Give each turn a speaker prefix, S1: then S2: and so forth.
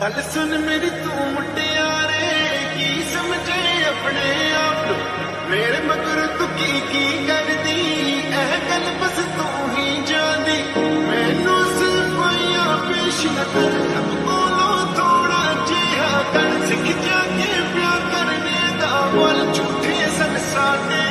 S1: गल सुन मेरी तू मुटियारे की समझे अपने आप मेरे मगर तू की की कर दी एह गल बस तू ही जा दी मैनू सिर्फ़ आया न कर बोलो थोड़ा जिहा कर। सिख जाके प्यार करने का बोल झूठे सन साते